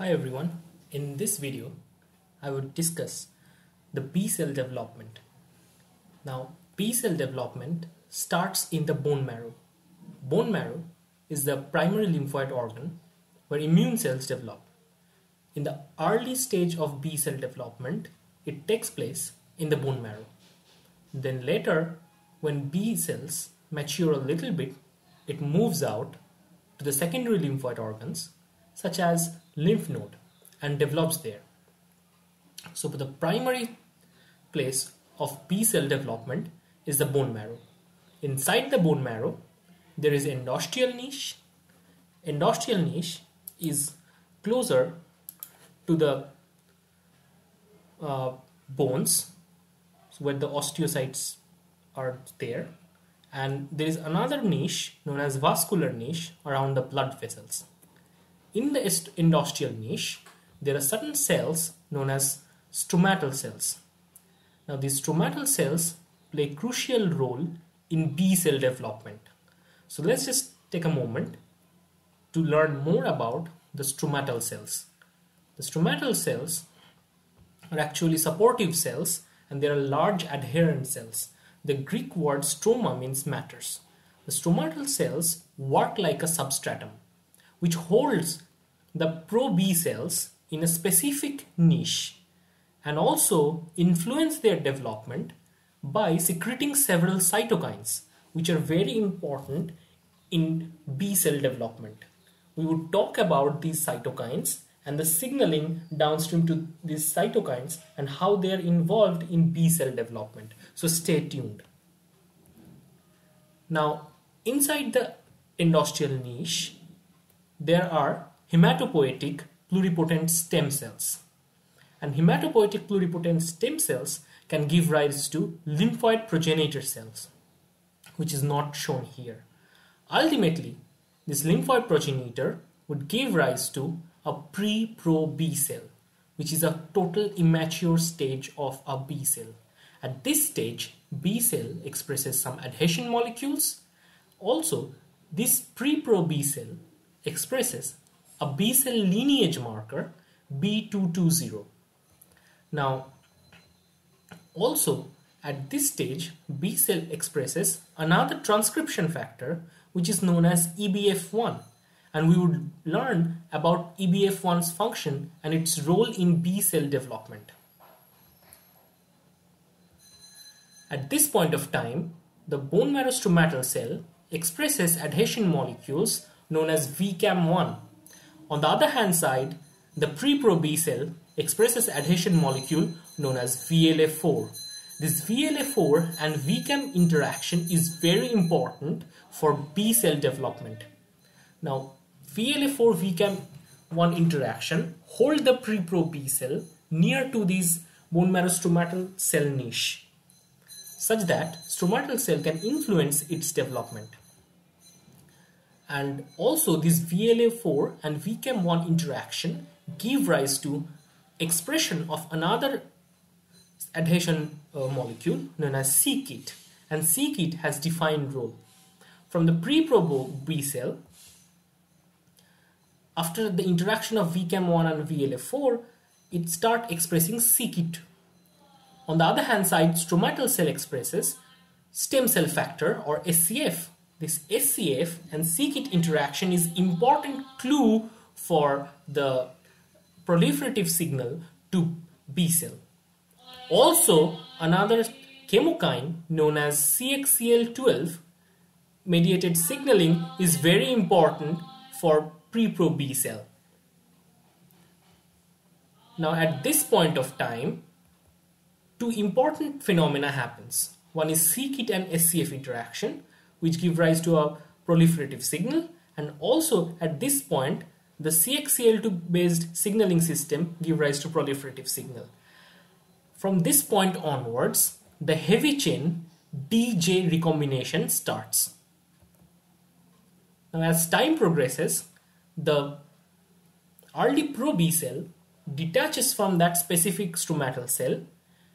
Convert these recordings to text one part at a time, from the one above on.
Hi everyone, in this video I would discuss the B cell development. Now B cell development starts in the bone marrow. Bone marrow is the primary lymphoid organ where immune cells develop. In the early stage of B cell development, it takes place in the bone marrow. Then later, when B cells mature a little bit, it moves out to the secondary lymphoid organs such as lymph node and develops there. So the primary place of B cell development is the bone marrow. Inside the bone marrow, there is endosteal niche. Endosteal niche is closer to the uh, bones where the osteocytes are there and there is another niche known as vascular niche around the blood vessels. In the endosteal niche, there are certain cells known as stromatal cells. Now these stromatal cells play a crucial role in B cell development. So let's just take a moment to learn more about the stromatal cells. The stromatal cells are actually supportive cells and they are large adherent cells. The Greek word stroma means matters. The stromatal cells work like a substratum which holds the pro B cells in a specific niche and also influence their development by secreting several cytokines which are very important in B cell development. We would talk about these cytokines and the signaling downstream to these cytokines and how they are involved in B cell development. So stay tuned. Now, inside the endosteal niche, there are hematopoietic pluripotent stem cells. And hematopoietic pluripotent stem cells can give rise to lymphoid progenitor cells, which is not shown here. Ultimately, this lymphoid progenitor would give rise to a pre-pro B cell, which is a total immature stage of a B cell. At this stage, B cell expresses some adhesion molecules. Also, this pre-pro B cell expresses a B cell lineage marker B220. Now, also at this stage, B cell expresses another transcription factor which is known as EBF1 and we would learn about EBF1's function and its role in B cell development. At this point of time, the bone marrow stromatal cell expresses adhesion molecules known as VCAM1 on the other hand side, the pre-pro B cell expresses adhesion molecule known as VLA4. This VLA4 and VCAM interaction is very important for B cell development. Now, VLA4 VCAM 1 interaction hold the pre-pro B cell near to these bone marrow stromatal cell niche such that stromatal cell can influence its development and also this VLA4 and VCAM1 interaction give rise to expression of another adhesion uh, molecule known as c-KIT and c-KIT has defined role. From the pre-pro B cell, after the interaction of VCAM1 and VLA4, it start expressing c-KIT. On the other hand side, stromatal cell expresses stem cell factor or SCF this SCF and c-KIT interaction is important clue for the proliferative signal to B cell. Also, another chemokine known as CXCL12 mediated signaling is very important for pre-pro B cell. Now at this point of time, two important phenomena happens. One is c-KIT and SCF interaction which give rise to a proliferative signal and also at this point the CXCL2 based signaling system give rise to proliferative signal. From this point onwards the heavy chain DJ recombination starts. Now as time progresses the early pro B cell detaches from that specific stromatal cell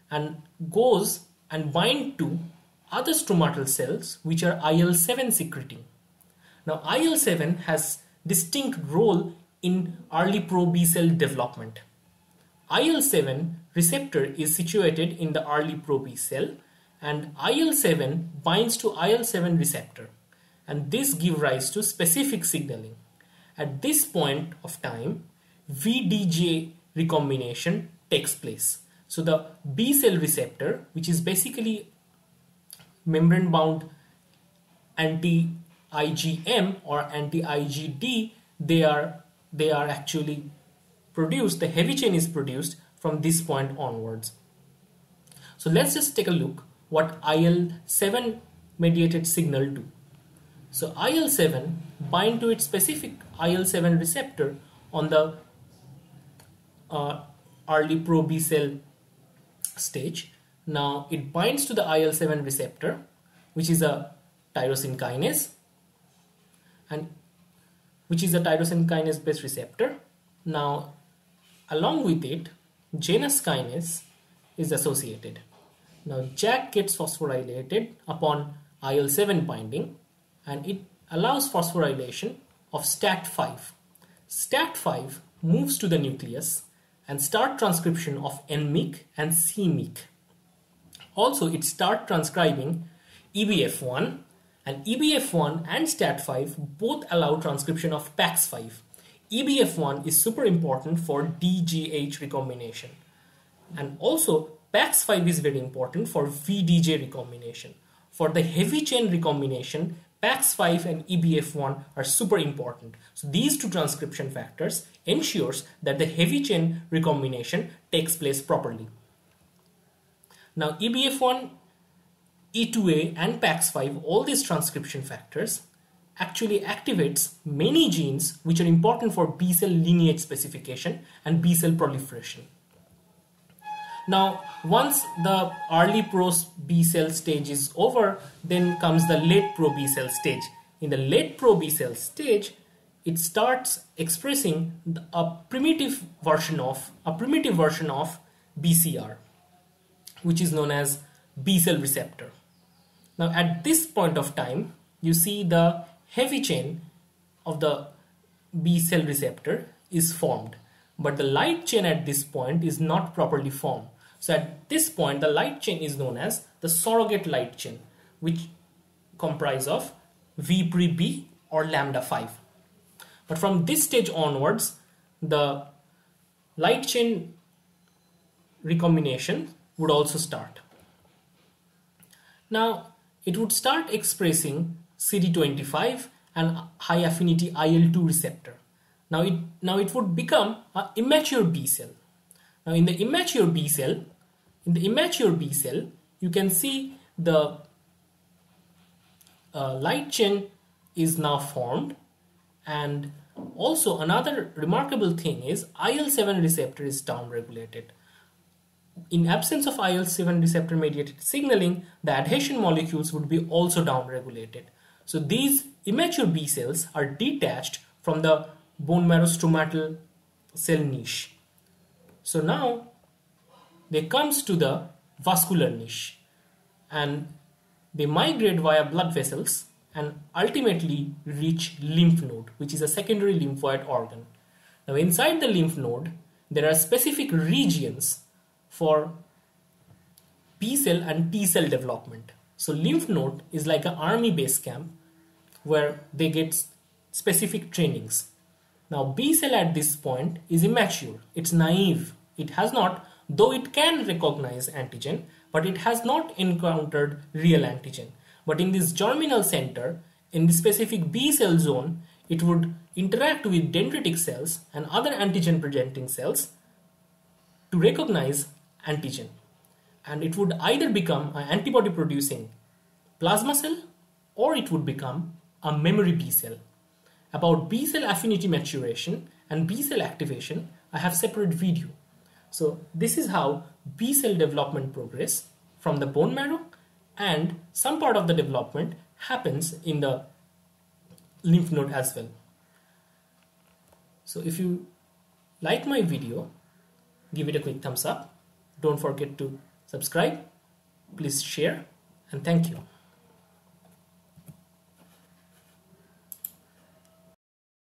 and goes and bind to other stromatal cells which are IL-7 secreting. Now IL-7 has distinct role in early pro B cell development. IL-7 receptor is situated in the early pro B cell and IL-7 binds to IL-7 receptor and this give rise to specific signaling. At this point of time, VDJ recombination takes place. So the B cell receptor, which is basically membrane bound anti-IgM or anti-IgD, they are they are actually produced. The heavy chain is produced from this point onwards. So let's just take a look what IL-7 mediated signal do. So IL-7 bind to its specific IL-7 receptor on the uh, early pro B cell stage. Now it binds to the IL-7 receptor which is a tyrosine kinase and which is a tyrosine kinase based receptor. Now along with it Janus kinase is associated. Now JAK gets phosphorylated upon IL-7 binding and it allows phosphorylation of STAT5. STAT5 moves to the nucleus and start transcription of NMYC and CMYC. Also, it start transcribing EBF1 and EBF1 and STAT5 both allow transcription of PAX5. EBF1 is super important for DGH recombination and also PAX5 is very important for VDJ recombination. For the heavy chain recombination, PAX5 and EBF1 are super important. So these two transcription factors ensures that the heavy chain recombination takes place properly. Now EBF1, E2A and PAX5, all these transcription factors actually activates many genes which are important for B cell lineage specification and B cell proliferation. Now, once the early pro B cell stage is over, then comes the late pro B cell stage. In the late pro B cell stage, it starts expressing a primitive version of a primitive version of BCR, which is known as B cell receptor. Now, at this point of time, you see the heavy chain of the B cell receptor is formed, but the light chain at this point is not properly formed so at this point, the light chain is known as the surrogate light chain, which comprise of V pre B or lambda 5. But from this stage onwards, the light chain recombination would also start. Now, it would start expressing CD25 and high affinity IL-2 receptor. Now it, now it would become an immature B cell. Now in the immature B cell, in the immature B cell, you can see the uh, light chain is now formed and also another remarkable thing is IL-7 receptor is downregulated. In absence of IL-7 receptor mediated signaling, the adhesion molecules would be also downregulated. So these immature B cells are detached from the bone marrow stromal cell niche. So now they comes to the vascular niche and they migrate via blood vessels and ultimately reach lymph node which is a secondary lymphoid organ. Now inside the lymph node there are specific regions for B cell and T cell development. So lymph node is like an army base camp where they get specific trainings. Now B cell at this point is immature, it's naive, it has not, though it can recognize antigen, but it has not encountered real antigen. But in this germinal center, in the specific B cell zone, it would interact with dendritic cells and other antigen presenting cells to recognize antigen. And it would either become an antibody producing plasma cell or it would become a memory B cell. About B cell affinity maturation and B cell activation, I have separate video. So this is how B cell development progress from the bone marrow and some part of the development happens in the lymph node as well. So if you like my video, give it a quick thumbs up. Don't forget to subscribe, please share and thank you.